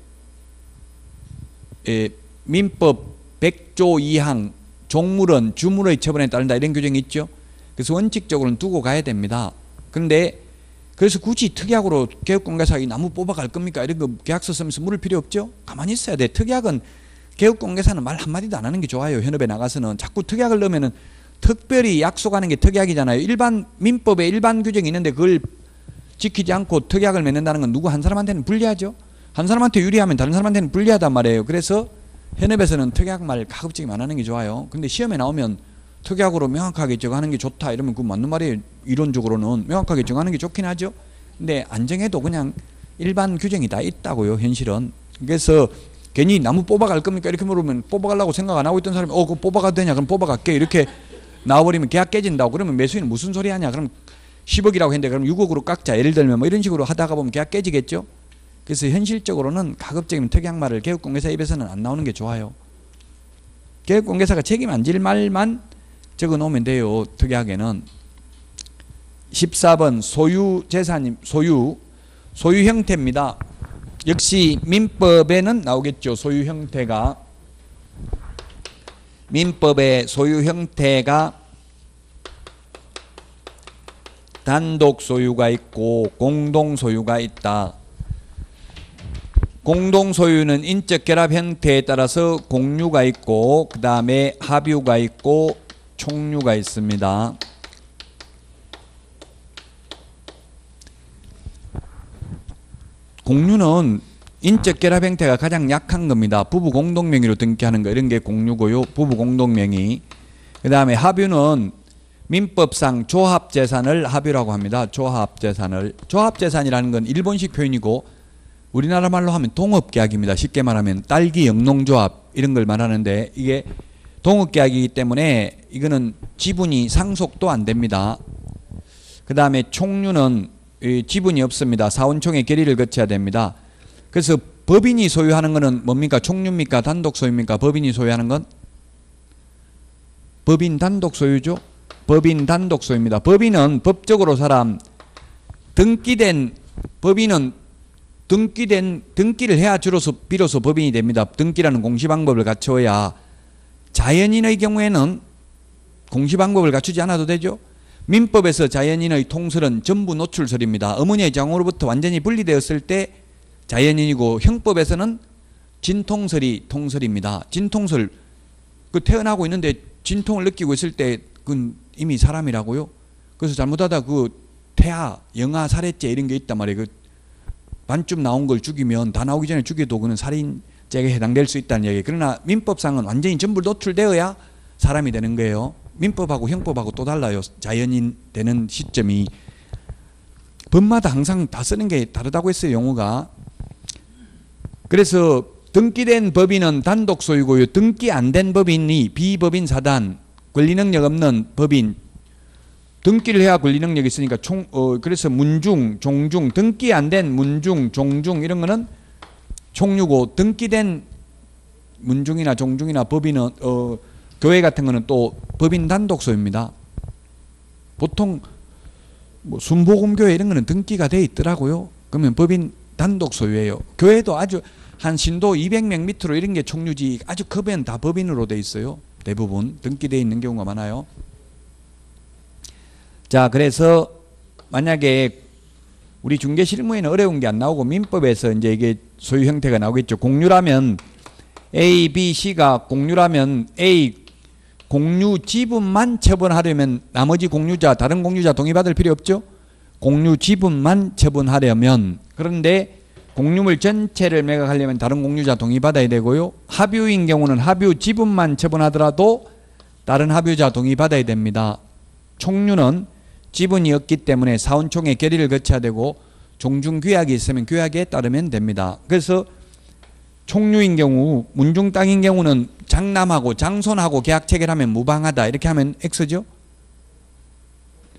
예, 민법 100조 2항 종물은 주물의 처분에 따른다 이런 규정이 있죠 그래서 원칙적으로는 두고 가야 됩니다 그런데 그래서 굳이 특약으로 개업공개사가 이 나무 뽑아갈 겁니까 이런 거 계약서 쓰면서 물을 필요 없죠 가만히 있어야 돼 특약은 개업공개사는 말 한마디도 안 하는 게 좋아요. 현업에 나가서는 자꾸 특약을 넣으면은 특별히 약속하는 게 특약이잖아요. 일반 민법에 일반 규정이 있는데 그걸 지키지 않고 특약을 맺는다는 건 누구 한 사람한테는 불리하죠. 한 사람한테 유리하면 다른 사람한테는 불리하단 말이에요. 그래서 현업에서는 특약 말 가급적이면 안 하는 게 좋아요. 근데 시험에 나오면 특약으로 명확하게 정하는 게 좋다 이러면 그 맞는 말이에요. 이론적으로는 명확하게 정하는 게 좋긴 하죠. 근데 안 정해도 그냥 일반 규정이 다 있다고요. 현실은. 그래서 괜히 나무 뽑아갈 겁니까? 이렇게 물으면 뽑아가려고 생각 안 하고 있던 사람이 어, 그거 뽑아가도 되냐? 그럼 뽑아갈게. 이렇게 나와버리면 계약 깨진다고. 그러면 매수인은 무슨 소리 하냐? 그럼 10억이라고 했는데 그럼 6억으로 깎자. 예를 들면 뭐 이런 식으로 하다가 보면 계약 깨지겠죠? 그래서 현실적으로는 가급적이면 특약말을 개업공개사 입에서는 안 나오는 게 좋아요. 개업공개사가 책임 안 질 말만 적어 놓으면 돼요. 특약에는. 14번 소유 재산, 소유, 소유 형태입니다. 역시 민법에는 나오겠죠. 소유 형태가 민법의 소유 형태가 단독 소유가 있고 공동 소유가 있다. 공동 소유는 인적 결합 형태에 따라서 공유가 있고 그 다음에 합유가 있고 총류가 있습니다. 공유는 인적 결합 형태가 가장 약한 겁니다. 부부 공동명의로 등기하는 거 이런 게 공유고요. 부부 공동명의. 그 다음에 합유는 민법상 조합재산을 합유라고 합니다. 조합재산을. 조합재산이라는 건 일본식 표현이고 우리나라 말로 하면 동업계약입니다. 쉽게 말하면 딸기 영농조합 이런 걸 말하는데 이게 동업계약이기 때문에 이거는 지분이 상속도 안 됩니다. 그 다음에 총류는 지분이 없습니다. 사원총회 결의를 거쳐야 됩니다. 그래서 법인이 소유하는 것은 뭡니까? 총류입니까? 단독 소유입니까? 법인이 소유하는 건? 법인 단독 소유죠? 법인 단독 소유입니다. 법인은 법적으로 사람 등기된 법인은 등기된 등기를 해야 주로서 비로소 법인이 됩니다. 등기라는 공시 방법을 갖춰야 자연인의 경우에는 공시 방법을 갖추지 않아도 되죠. 민법에서 자연인의 통설은 전부 노출설입니다. 어머니의 장으로부터 완전히 분리되었을 때 자연인이고 형법에서는 진통설이 통설입니다. 진통설 그 태어나고 있는데 진통을 느끼고 있을 때 그건 이미 사람이라고요. 그래서 잘못하다 그 태아, 영아 살해죄 이런 게 있단 말이에요. 그 반쯤 나온 걸 죽이면 다 나오기 전에 죽여도 그는 살인죄에 해당될 수 있다는 얘기. 그러나 민법상은 완전히 전부 노출되어야 사람이 되는 거예요. 민법하고 형법하고 또 달라요. 자연인 되는 시점이 법마다 항상 다 쓰는 게 다르다고 했어요. 용어가. 그래서 등기된 법인은 단독 소유고요. 등기 안 된 법인이 비법인 사단, 권리 능력 없는 법인 등기를 해야 권리 능력이 있으니까 총 어, 그래서 문중, 종중 등기 안 된 문중, 종중 이런 거는 총류고 등기된 문중이나 종중이나 법인은 어, 교회 같은 거는 또 법인 단독 소유입니다. 보통 뭐 순복음 교회 이런 거는 등기가 돼 있더라고요. 그러면 법인 단독 소유예요. 교회도 아주 한 신도 200명 밑으로 이런 게 총류지 아주 크면 다 법인으로 돼 있어요. 대부분 등기돼 있는 경우가 많아요. 자, 그래서 만약에 우리 중개 실무에는 어려운 게 안 나오고 민법에서 이제 이게 소유 형태가 나오겠죠. 공유라면 A, B, C가 공유라면 A 공유 지분만 처분하려면 나머지 공유자 다른 공유자 동의받을 필요 없죠. 공유 지분만 처분하려면 그런데 공유물 전체를 매각하려면 다른 공유자 동의받아야 되고요. 합유인 경우는 합유 지분만 처분하더라도 다른 합유자 동의받아야 됩니다. 총류는 지분이 없기 때문에 사원총회 결의를 거쳐야 되고 종중규약이 있으면 규약에 따르면 됩니다. 그래서 총류인 경우 문중 땅인 경우는 장남하고 장손하고 계약 체결하면 무방하다 이렇게 하면 X죠.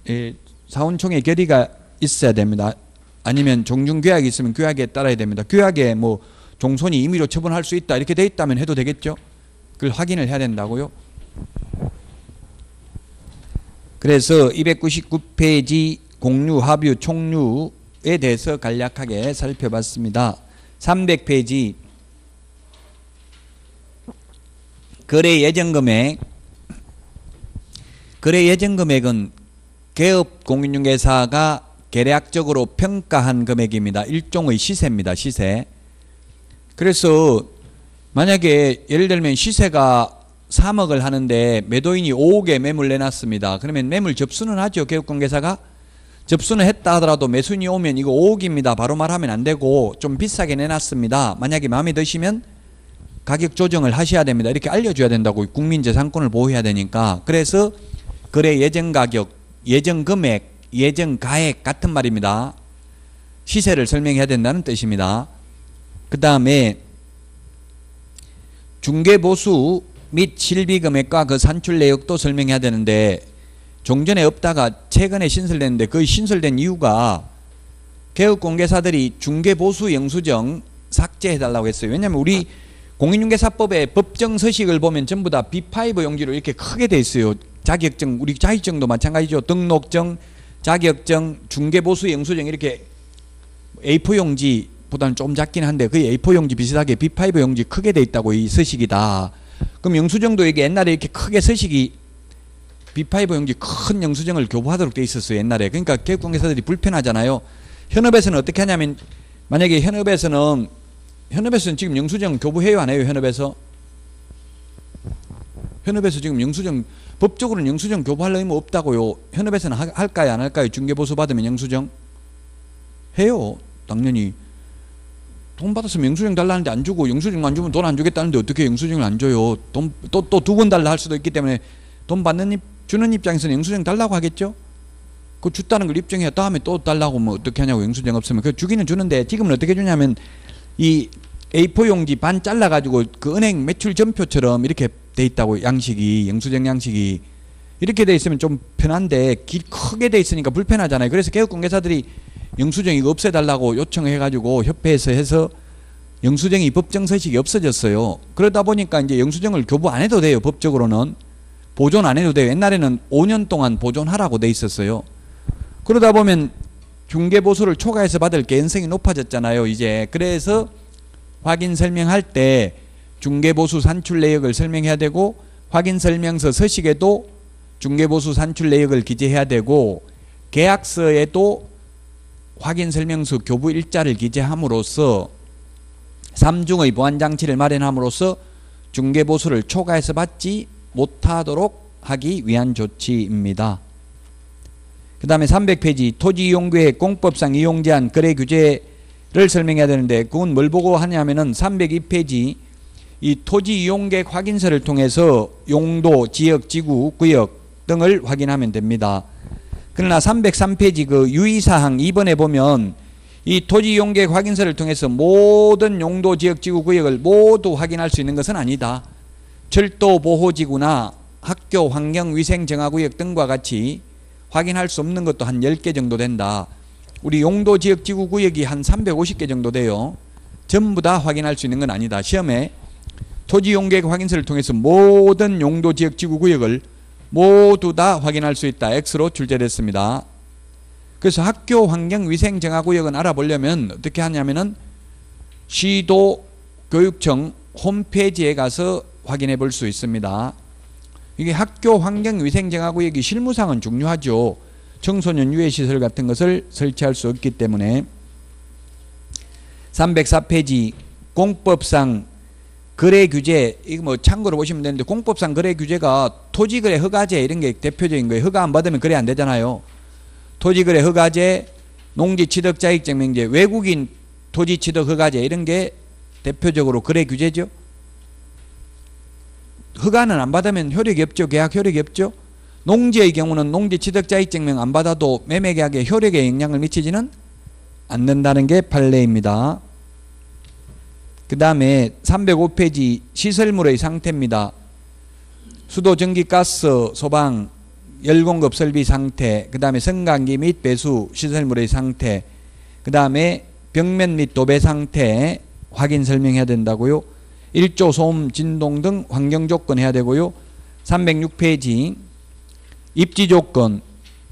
예, 사원총회 결의가 있어야 됩니다. 아니면 종중 규약이 있으면 규약에 따라야 됩니다. 규약에 뭐 종손이 임의로 처분할 수 있다 이렇게 돼 있다면 해도 되겠죠. 그걸 확인을 해야 된다고요. 그래서 299페이지 공유, 합유, 총유에 대해서 간략하게 살펴봤습니다. 300페이지 거래 예정 금액 거래 예정 금액은 개업 공인중개사가 계략적으로 평가한 금액입니다. 일종의 시세입니다. 시세. 그래서 만약에 예를 들면 시세가 3억을 하는데 매도인이 5억에 매물 내놨습니다. 그러면 매물 접수는 하죠. 개업공개사가. 접수는 했다 하더라도 매수인이 오면 이거 5억입니다. 바로 말하면 안 되고 좀 비싸게 내놨습니다. 만약에 마음에 드시면 가격 조정을 하셔야 됩니다. 이렇게 알려줘야 된다고 국민 재산권을 보호해야 되니까. 그래서 거래 예정 가격, 예정 금액, 예정 가액 같은 말입니다. 시세를 설명해야 된다는 뜻입니다. 그 다음에 중개보수 및 실비 금액과 그 산출 내역도 설명해야 되는데 종전에 없다가 최근에 신설됐는데 그 신설된 이유가 개업공개사들이 중개보수 영수증 삭제해달라고 했어요. 왜냐하면 우리 공인중개사법의 법정 서식을 보면 전부 다 B5 용지로 이렇게 크게 돼 있어요. 자격증, 우리 자격증도 마찬가지죠. 등록증, 자격증, 중개보수 영수증 이렇게 A4 용지보다는 좀 작긴 한데 그 A4 용지 비슷하게 B5 용지 크게 돼 있다고 이 서식이다. 그럼 영수증도 이게 옛날에 이렇게 크게 서식이 B5 용지 큰 영수증을 교부하도록 돼 있었어요 옛날에. 그러니까 개국공개사들이 불편하잖아요. 현업에서는 어떻게 하냐면 만약에 현업에서는 현업에서는 지금 영수증 교부해요 안 해요 현업에서? 현업에서 지금 영수증 법적으로는 영수증 교부할 의무 없다고요. 현업에서는 하- 할까요 안 할까요? 중개보수 받으면 영수증? 해요 당연히 돈 받았으면 영수증 달라는데 안 주고 영수증 안 주면 돈 안 주겠다는데 어떻게 영수증을 안 줘요 돈 또 또 두 번 달라 할 수도 있기 때문에 돈 받는 입 주는 입장에서는 영수증 달라고 하겠죠 그 줬다는 걸 입증해야 다음에 또 달라고 뭐 어떻게 하냐고 영수증 없으면 그 주기는 주는데 지금은 어떻게 주냐면 이 A4 용지 반 잘라 가지고 그 은행 매출 전표처럼 이렇게 돼 있다고 양식이 영수증 양식이 이렇게 돼 있으면 좀 편한데 길 크게 돼 있으니까 불편하잖아요. 그래서 개국공개사들이 영수증 이거 없애달라고 요청해가지고 협회에서 해서 영수증이 법정 서식이 없어졌어요. 그러다 보니까 이제 영수증을 교부 안 해도 돼요. 법적으로는 보존 안 해도 돼요. 옛날에는 5년 동안 보존하라고 돼 있었어요. 그러다 보면 중개 보수를 초과해서 받을 개연성이 높아졌잖아요. 이제 그래서 확인 설명할 때 중개 보수 산출 내역을 설명해야 되고 확인 설명서 서식에도 중개 보수 산출 내역을 기재해야 되고 계약서에도 확인 설명서 교부 일자를 기재함으로써 삼중의 보안 장치를 마련함으로써 중개 보수를 초과해서 받지 못하도록 하기 위한 조치입니다. 그 다음에 300페이지 토지 이용계획 공법상 이용 제한 거래 규제를 설명해야 되는데 그건 뭘 보고 하냐면은 302페이지 이 토지 이용계획 확인서를 통해서 용도, 지역, 지구, 구역 등을 확인하면 됩니다. 그러나 303페이지 그 유의사항 2번에 보면 이 토지 이용계획 확인서를 통해서 모든 용도, 지역, 지구, 구역을 모두 확인할 수 있는 것은 아니다. 철도 보호지구나 학교 환경 위생 정화구역 등과 같이 확인할 수 없는 것도 한 10개 정도 된다. 우리 용도 지역 지구 구역이 한 350개 정도 돼요. 전부 다 확인할 수 있는 건 아니다. 시험에 토지 용계획 확인서를 통해서 모든 용도 지역 지구 구역을 모두 다 확인할 수 있다. X로 출제됐습니다. 그래서 학교 환경 위생 정화 구역은 알아보려면 어떻게 하냐면은 시도 교육청 홈페이지에 가서 확인해 볼 수 있습니다. 이게 학교 환경 위생 정화 구역이 실무상은 중요하죠. 청소년 유해 시설 같은 것을 설치할 수 없기 때문에 304페이지 공법상 거래 규제 이거 뭐 참고로 보시면 되는데 공법상 거래 규제가 토지 거래 허가제 이런 게 대표적인 거예요. 허가 안 받으면 거래 안 되잖아요. 토지 거래 허가제, 농지 취득 자익 증명제, 외국인 토지 취득 허가제 이런 게 대표적으로 거래 규제죠. 허가는 안 받으면 효력이 없죠. 계약 효력이 없죠. 농지의 경우는 농지 취득 자익 증명 안 받아도 매매 계약에 효력에 영향을 미치지는 않는다는 게 판례입니다. 그 다음에 305페이지 시설물의 상태입니다. 수도, 전기, 가스, 소방, 열공급 설비 상태, 그 다음에 성강기 및 배수 시설물의 상태, 그 다음에 벽면 및 도배 상태 확인 설명해야 된다고요. 일조 소음, 진동 등 환경 조건 해야 되고요. 306페이지 입지 조건,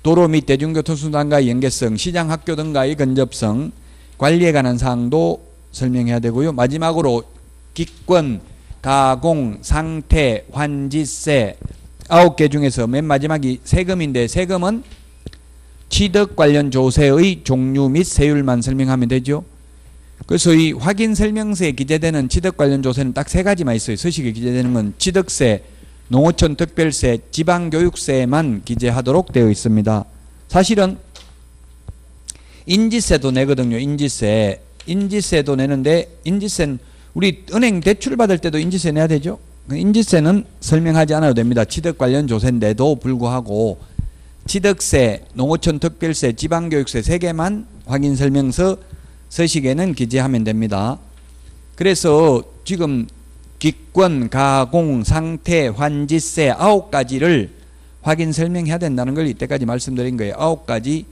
도로 및 대중교통수단과의 연계성, 시장 학교 등과의 근접성, 관리에 관한 사항도 설명해야 되고요. 마지막으로 기권, 가공, 상태, 환지세 아홉 개 중에서 맨 마지막이 세금인데 세금은 취득 관련 조세의 종류 및 세율만 설명하면 되죠. 그래서 이 확인 설명서에 기재되는 취득 관련 조세는 딱 세 가지만 있어요. 서식에 기재되는 건 취득세, 농어촌 특별세, 지방교육세만 기재하도록 되어 있습니다. 사실은 인지세도 내거든요. 인지세. 인지세도 내는데 인지세는 우리 은행 대출 받을 때도 인지세 내야 되죠. 그 인지세는 설명하지 않아도 됩니다. 취득 관련 조세인데도 불구하고 취득세, 농어촌 특별세, 지방교육세 세 개만 확인 설명서 서식에는 기재하면 됩니다. 그래서 지금 기권, 가공, 상태, 환지세 아홉 가지를 확인 설명해야 된다는 걸 이때까지 말씀드린 거예요. 아홉 가지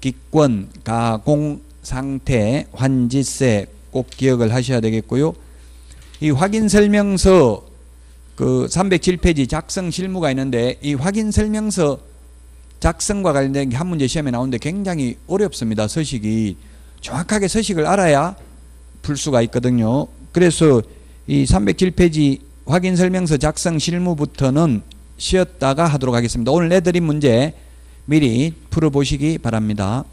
기권, 가공, 상태, 환지세 꼭 기억을 하셔야 되겠고요. 이 확인 설명서 그 307페이지 작성 실무가 있는데 이 확인 설명서 작성과 관련된 게한 문제 시험에 나오는데 굉장히 어렵습니다. 서식이 정확하게 서식을 알아야 풀 수가 있거든요. 그래서 이 307페이지 확인 설명서 작성 실무부터는 쉬었다가 하도록 하겠습니다. 오늘 내드린 문제 미리 풀어보시기 바랍니다.